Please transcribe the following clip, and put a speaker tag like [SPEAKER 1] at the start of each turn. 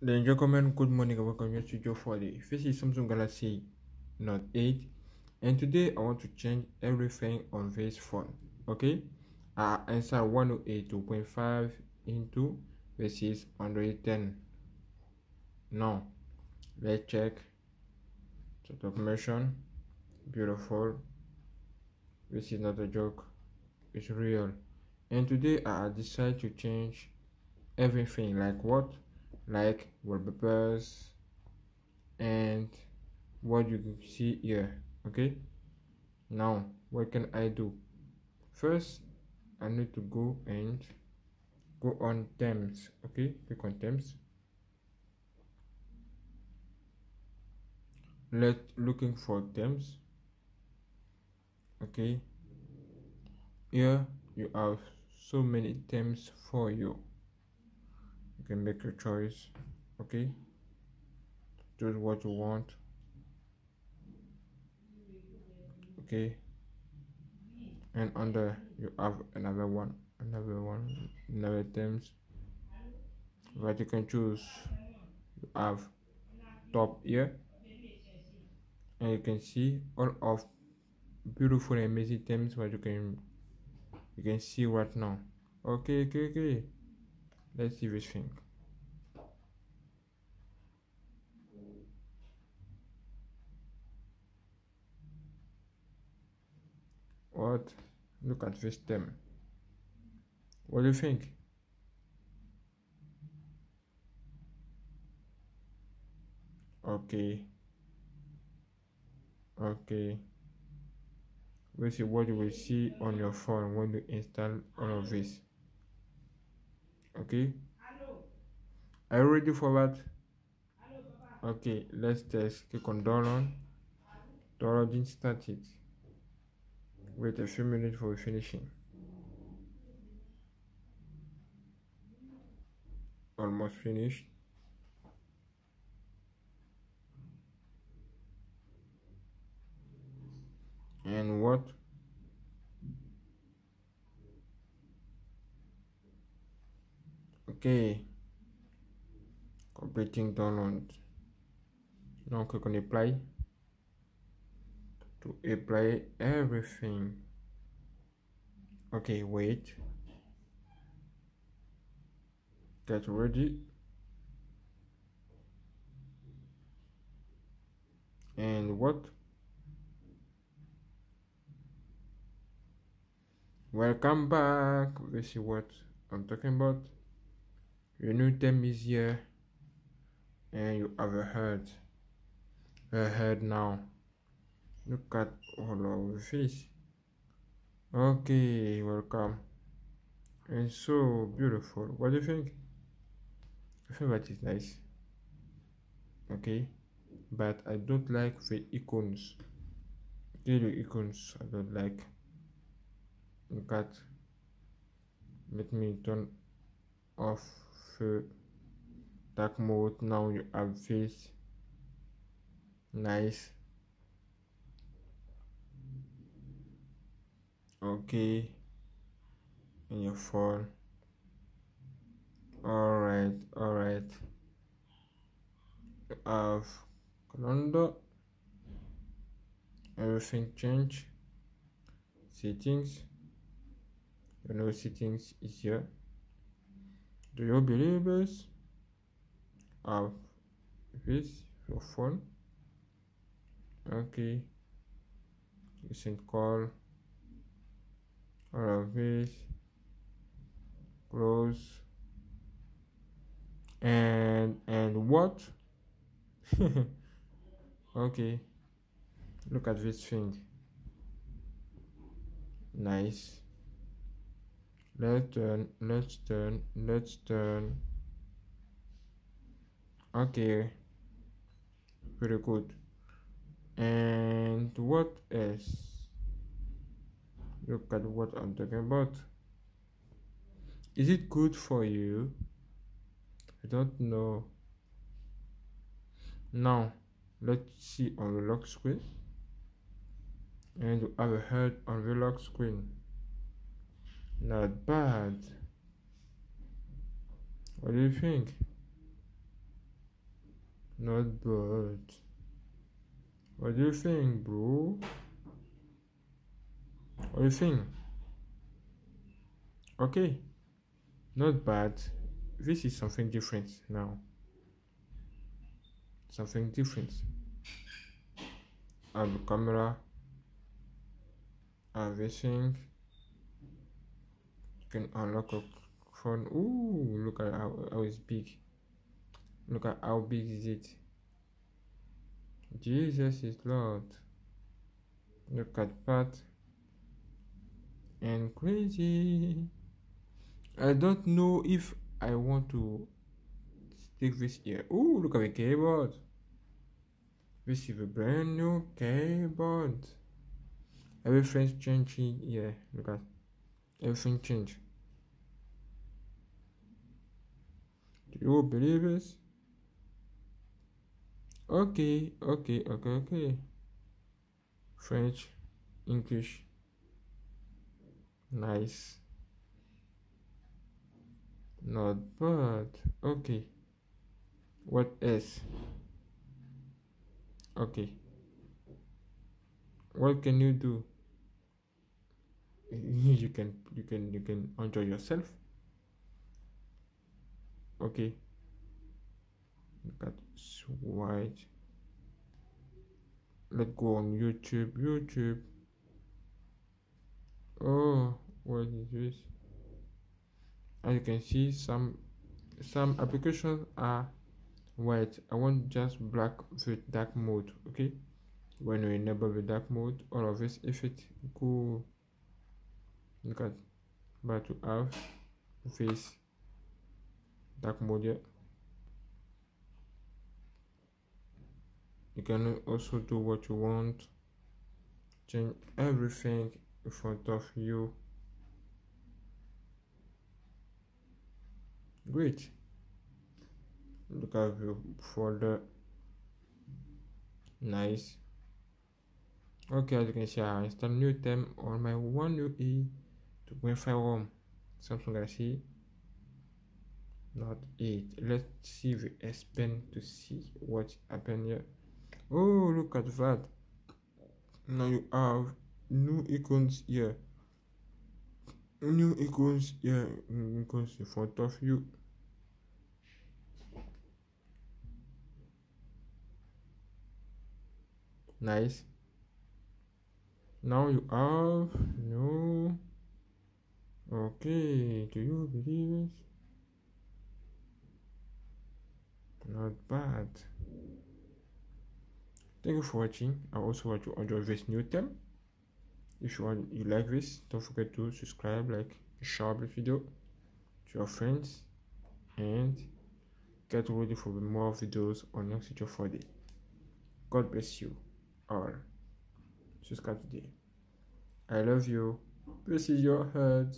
[SPEAKER 1] Ladies and gentlemen, good morning and welcome to Studio 4D. This is Samsung Galaxy Note 8 and today I want to change everything on this phone. Okay, I insert 108.2.5 into this is 110. Now, let's check the documentation. Beautiful. This is not a joke, it's real. And today I decide to change everything like what? Like wallpapers and what you can see here okay? Now what can i do? First i need to go and go on themes okay? Click on themes let looking for themes okay? Here you have so many themes for you can make your choice okay? Choose what you want okay? And under you have another one another one another themes that you can choose you have top here and you can see all of beautiful amazing themes what you can you can see right now. Okay okay okay let's see this thing what? Look at this theme what do you think? Okay. Okay. This see what you will see on your phone when you install all of this okay are you ready for that okay let's test. Click on download downloading started wait a few minutes for finishing. Almost finished. And what okay completing download now click on apply. To apply everything. Okay wait. Get ready. And what? Welcome back. This is what i'm talking about your new theme is here and you have a head a now. Look at all of this okay welcome. And so beautiful. What do you think? I think that is nice. Okay but i don't like the icons. Okay the icons i don't like. Look at let me turn off dark mode now you have this nice okay in your phone. All right all right you have calendar. Everything change. Settings. You know settings is here do you believe us of this your phone? Okay. You send call all of this. Close. And and what? Okay. Look at this thing. Nice let's turn let's turn let's turn okay. Very good. And what else? Look at what i'm talking about. Is it good for you? I don't know. Now let's see on the lock screen. And you have a head on the lock screen not bad. What do you think? Not bad. What do you think, bro? What do you think? Okay. Not bad. This is something different now. Something different. I have a camera. Everything. You can unlock a phone. Ooh, look at how, how it's big. Look at how big is it. Jesus is Lord. Look at that. And crazy. I don't know if I want to stick this here. Oh, look at the keyboard. This is a brand new keyboard. Everything's changing here. Look at everything changed. Do you believe this? Okay, okay, okay, okay. French, English. Nice. Not bad. Okay. What else? Okay. What can you do? you can you can you can enjoy yourself. Okay. At white. Let's go on YouTube. YouTube. Oh, what is this? As you can see, some some applications are white. I want just black with dark mode. Okay. When you enable the dark mode, all of this if it go look at but to have this dark mode you can also do what you want change everything in front of you. Great. Look at the folder. Nice. Okay as you can see i install new theme on my One UI 2.5 ROM samsung galaxy Note 8 let's see the s pen to see what happened here. Oh look at that. Now you have new icons here. New icons here. Mm, icons in front of you. Nice. Now you have new okay do you believe it not bad thank you for watching i also want to enjoy this new theme if you want you like this don't forget to subscribe like share this video to your friends and get ready for more videos on Young Future 4D. God bless you all. Subscribe today. I love you. This is your head.